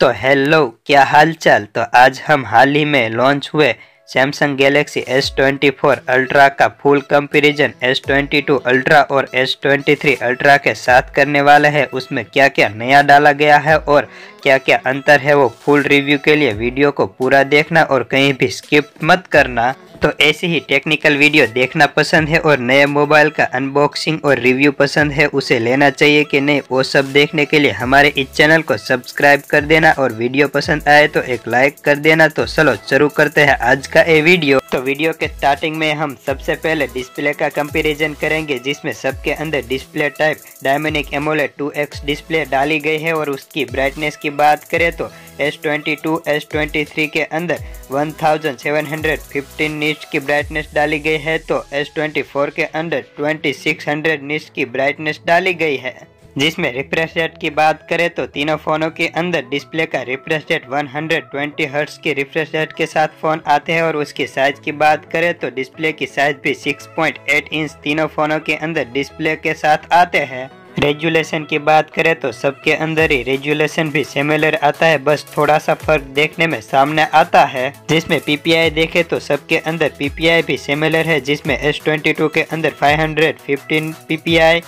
तो हेलो क्या हाल चाल तो आज हम हाल ही में लॉन्च हुए सैमसंग गैलेक्सी S24 अल्ट्रा का फुल कंपैरिजन S22 अल्ट्रा और S23 अल्ट्रा के साथ करने वाला है। उसमें क्या क्या नया डाला गया है और क्या क्या अंतर है वो फुल रिव्यू के लिए वीडियो को पूरा देखना और कहीं भी स्किप मत करना। तो ऐसी ही टेक्निकल वीडियो देखना पसंद है और नए मोबाइल का अनबॉक्सिंग और रिव्यू पसंद है, उसे लेना चाहिए कि नहीं, वो सब देखने के लिए हमारे इस चैनल को सब्सक्राइब कर देना और वीडियो पसंद आए तो एक लाइक कर देना। तो चलो शुरू करते हैं आज का ये वीडियो तो वीडियो के स्टार्टिंग में हम सबसे पहले डिस्प्ले का कंपेरिजन करेंगे, जिसमें सबके अंदर display type dynamic AMOLED two display डाली गई है और उसकी ब्राइटनेस की बात करें तो S22, S23 के अंदर 1715 निट्स की ब्राइटनेस डाली गई है तो S24 के अंदर 2600 निट्स की ब्राइटनेस डाली गई है। जिसमें रिफ्रेश रेट की बात करें तो तीनों फोनों के अंदर डिस्प्ले का रिफ्रेश रेट 120 हर्ट्ज के रिफ्रेश रेट के साथ फ़ोन आते हैं और उसकी साइज़ की बात करें तो डिस्प्ले की साइज़ भी 6.8 इंच तीनों फोनों के अंदर डिस्प्ले के साथ आते हैं। रेजुलेशन की बात करें तो सबके अंदर ही रेजुलेशन भी सिमिलर आता है। बस थोड़ा सा फ़र्क देखने में सामने आता है। जिसमें पीपीआई देखे तो सबके अंदर पीपीआई भी सिमिलर है। जिसमें S22 के अंदर 515 पीपीआई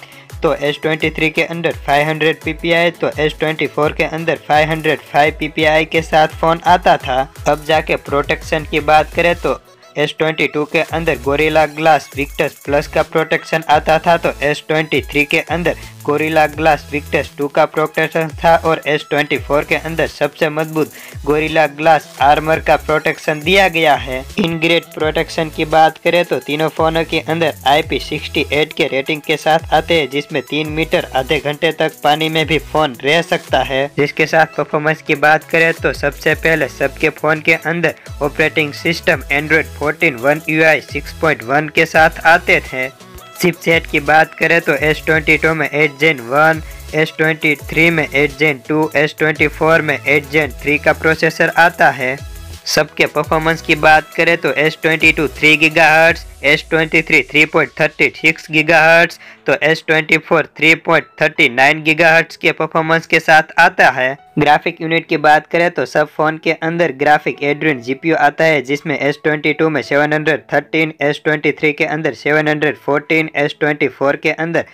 तो S23 के अंदर 500 पीपीआई तो S24 के अंदर फाइव हंड्रेड 505 ppi के साथ फ़ोन आता था। अब जाके प्रोटेक्शन की बात करें तो S22 के अंदर गोरिल्ला ग्लास विक्टस प्लस का प्रोटेक्शन आता था तो S23 के अंदर गोरिल्ला ग्लास विक्टस 2 का प्रोटेक्शन था और S24 के अंदर सबसे मज़बूत गोरिल्ला ग्लास आर्मर का प्रोटेक्शन दिया गया है। इन ग्रेड प्रोटेक्शन की बात करें तो तीनों फोनों के अंदर IP68 के रेटिंग के साथ आते हैं, जिसमें तीन मीटर आधे घंटे तक पानी में भी फ़ोन रह सकता है। जिसके साथ परफॉर्मेंस की बात करें तो सबसे पहले सबके फ़ोन के अंदर operating system Android 14 one U I six point one के साथ आते थे। चिपसेट की बात करें तो एस ट्वेंटी टू में eight gen one S twenty three में eight gen two S twenty four में एट जेन थ्री का प्रोसेसर आता है। सबके परफॉर्मेंस की बात करें तो S twenty two three gigahertz S twenty three three point thirty six तो S twenty four three point thirty nine के परफॉर्मेंस के साथ आता है। ग्राफिक यूनिट की बात करें तो सब फ़ोन के अंदर ग्राफिक एड्रिन जीपीयू आता है, जिसमें एस ट्वेंटी टू में seven hundred thirteen S twenty three के अंदर seven hundred fourteen S twenty four के अंदर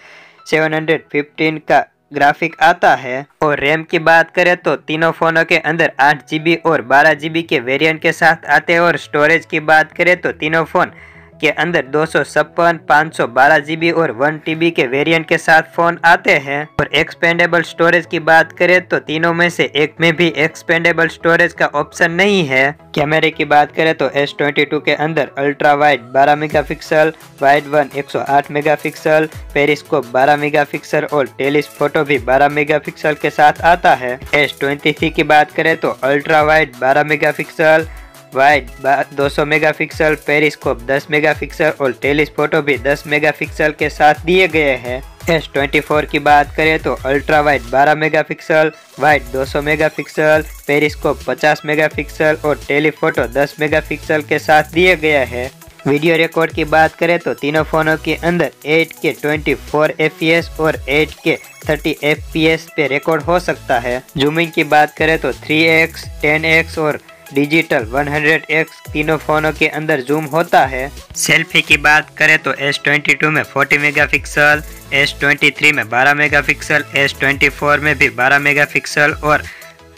सेवन हंड्रेड फिफ्टीन का ग्राफिक आता है। और रैम की बात करें तो तीनों फोनों के अंदर आठ जीबी और बारह जीबी के वेरिएंट के साथ आते हैं। और स्टोरेज की बात करें तो तीनों फ़ोन के अंदर दो सौ छप्पन, पाँच सौ बारह जीबी और वन टीबी के वेरिएंट के साथ फ़ोन आते हैं। और एक्सपेंडेबल स्टोरेज की बात करें तो तीनों में से एक में भी एक्सपेंडेबल स्टोरेज का ऑप्शन नहीं है। कैमरे की बात करें तो एस ट्वेंटी टू के अंदर अल्ट्रा वाइड बारह मेगा पिक्सल वाइड वन एक सौ आठ मेगा पिक्सल पेरिस्कोप बारह मेगा पिक्सल और टेलिस फ़ोटो भी बारह मेगा पिक्सल के साथ आता है। एस ट्वेंटी थ्री की बात करें तो अल्ट्रा वाइड बारह megapixel wide 200 megapixel periscope 10 megapixel और टेलिस फ़ोटो भी 10 मेगापिक्सल के साथ दिए गए हैं। एस ट्वेंटी फोर की बात करें तो ultra wide 12 megapixel wide 200 megapixel periscope 50 megapixel और टेलीफोटो 10 मेगापिक्सल के साथ दिए गए हैं। वीडियो रिकॉर्ड की बात करें तो तीनों फोनों के अंदर 8 के 24 एफ़ और 8 के 30 एफ़ पे रिकॉर्ड हो सकता है। जूमिंग की बात करें तो 3x, 10x और डिजिटल 100x तीनों फोनों के अंदर जूम होता है। सेल्फी की बात करें तो S22 में 40 मेगापिक्सल, S23 में 12 मेगापिक्सल, S24 में भी 12 मेगापिक्सल और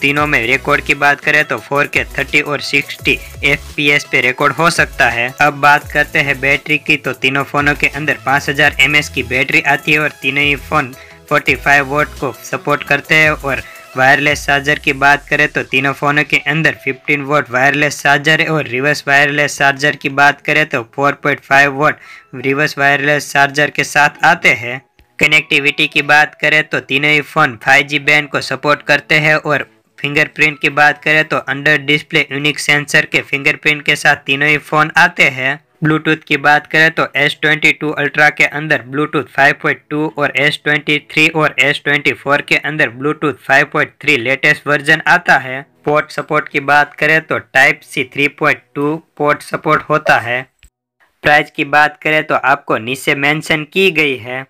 तीनों में रिकॉर्ड की बात करें तो 4K 30 और 60 FPS पे रिकॉर्ड हो सकता है। अब बात करते हैं बैटरी की तो तीनों फोनों के अंदर 5000 mAh की बैटरी आती है और तीनों ही फ़ोन 45 वोट को सपोर्ट करते हैं और वायरलेस चार्जर की बात करें तो तीनों फ़ोनों के अंदर 15 वोट वायरलेस चार्जर और रिवर्स वायरलेस चार्जर की बात करें तो 4.5 वोट रिवर्स वायरलेस चार्जर के साथ आते हैं। कनेक्टिविटी की बात करें तो तीनों ही फ़ोन 5G बैंड को सपोर्ट करते हैं और फिंगरप्रिंट की बात करें तो अंडर डिस्प्ले यूनिक सेंसर के फिंगरप्रिंट के साथ तीनों ही फ़ोन आते हैं। ब्लूटूथ की बात करें तो S22 अल्ट्रा के अंदर ब्लूटूथ 5.2 और S23 और S24 के अंदर ब्लूटूथ 5.3 लेटेस्ट वर्जन आता है। पोर्ट सपोर्ट की बात करें तो टाइप सी 3.2 पोर्ट सपोर्ट होता है। प्राइस की बात करें तो आपको नीचे मेंशन की गई है।